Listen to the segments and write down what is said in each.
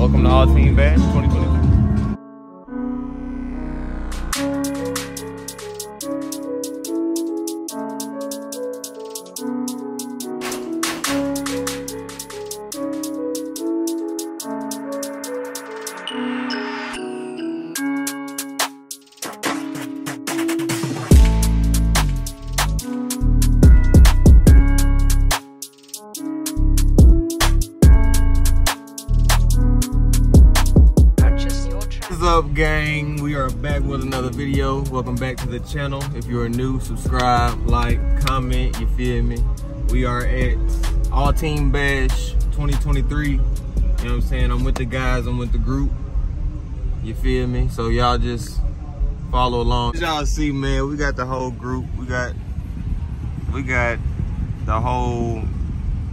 Welcome to All Team Bash 2023. Up, gang? We are back with another video. Welcome back to the channel. If you're new, subscribe, like, comment. You feel me? We are at All Team Bash 2023. You know what I'm saying? I'm with the guys. I'm with the group. You feel me? So y'all just follow along. Y'all see, man, we got the whole group. We got, we got the whole,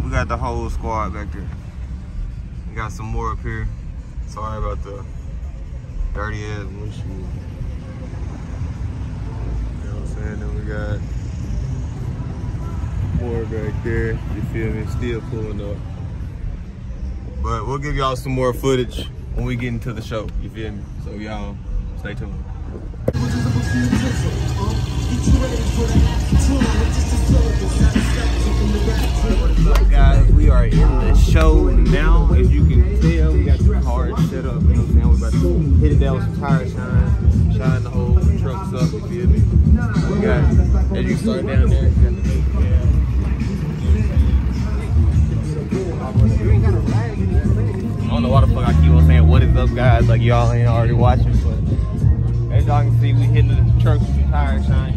we got the whole squad back there. We got some more up here. Sorry about the dirty ass windshield. You know what I'm saying? Then we got more back there. You feel me? Still pulling up. But we'll give y'all some more footage when we get into the show. You feel me? So y'all stay tuned. What's up, guys? We are in the show now. With some tire shine, shine the whole trucks up. You feel me? We got, as you start down there, got the. I don't know why the fuck I keep on saying what is up, guys. Like y'all ain't already watching, but as y'all can see, we hitting the trucks with tire shine.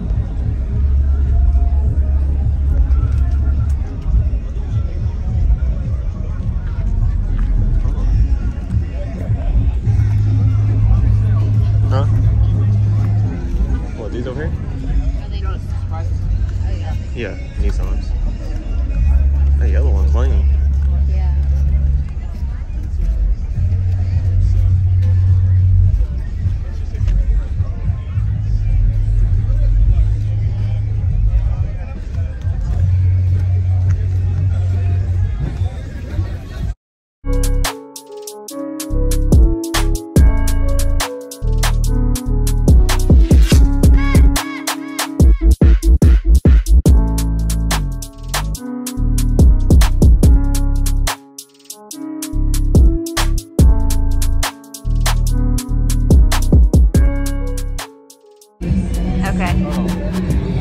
好。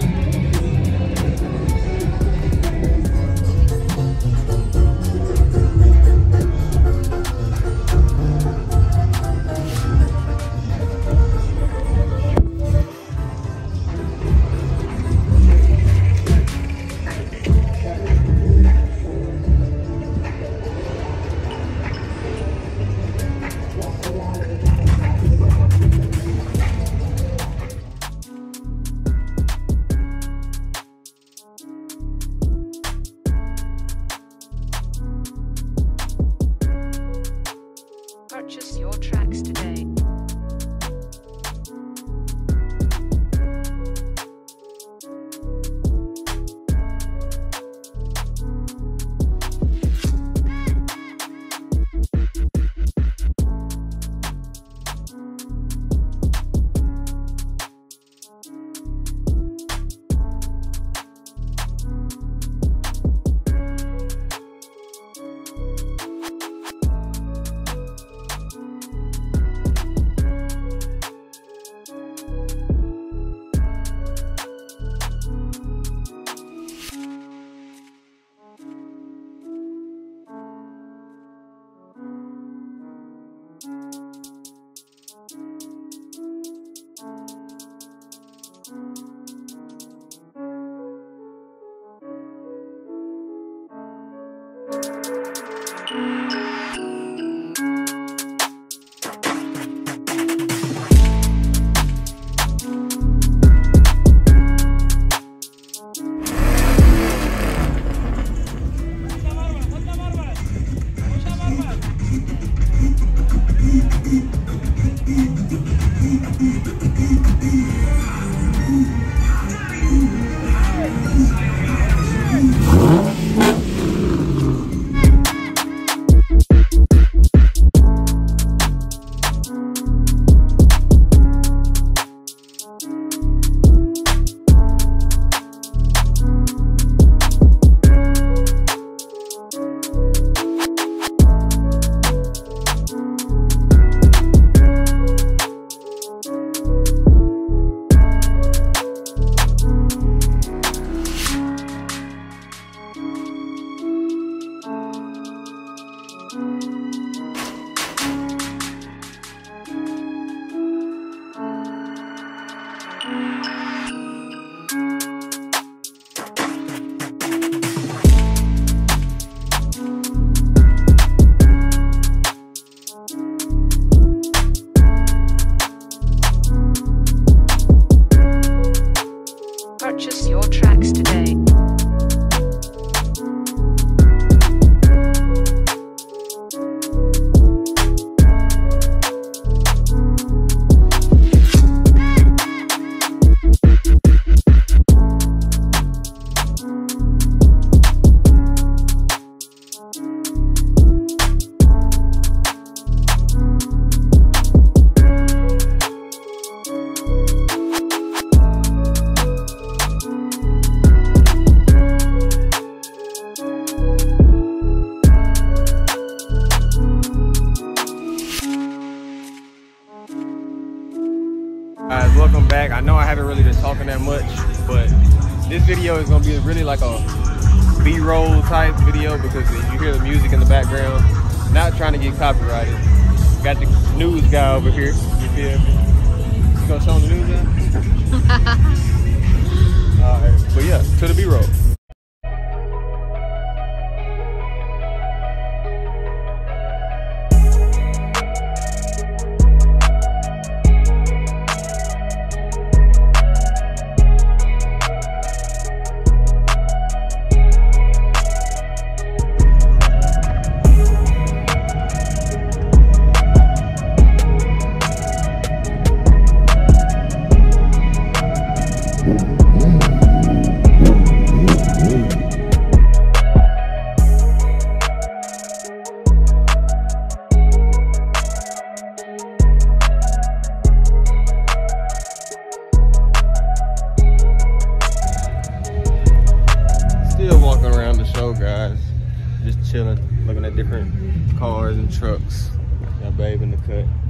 That much, but this video is gonna be really like a B-roll type video because you hear the music in the background, not trying to get copyrighted. Got the news guy over here. You feel me? You gonna show him the news? All right, but yeah, to the B-roll. Cut.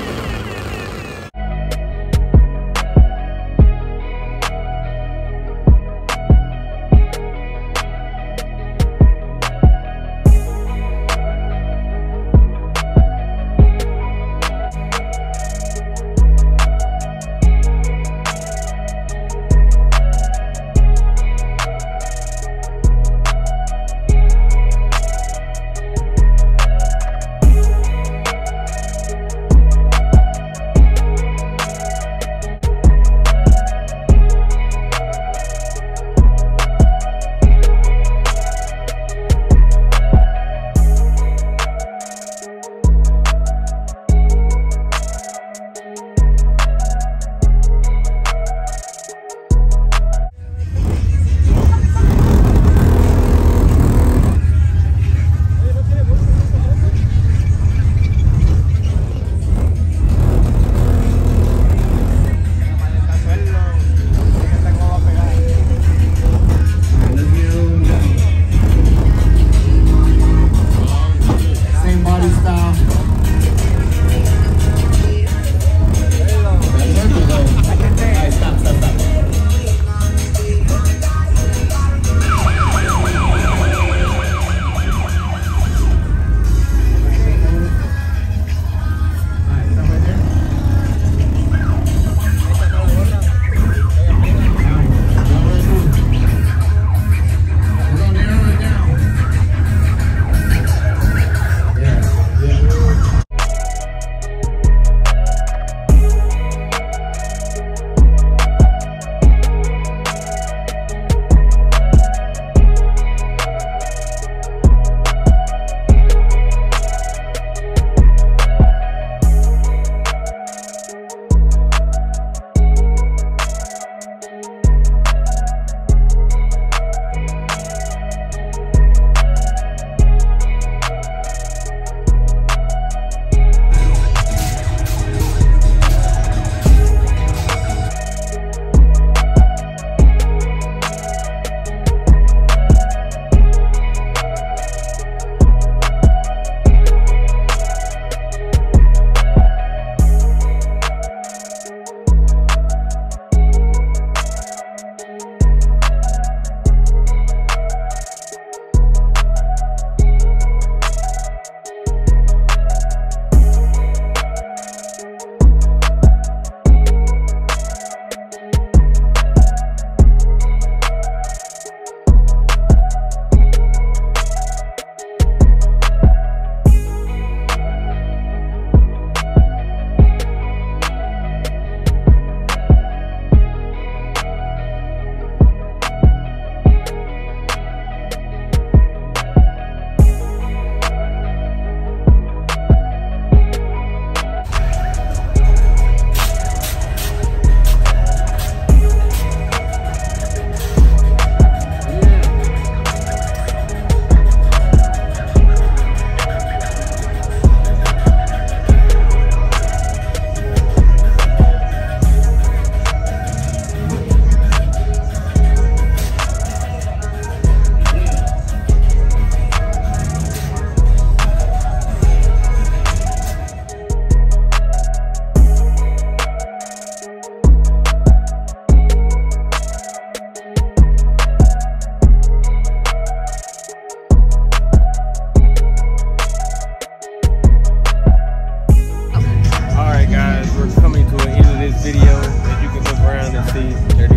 video that you can look around and see.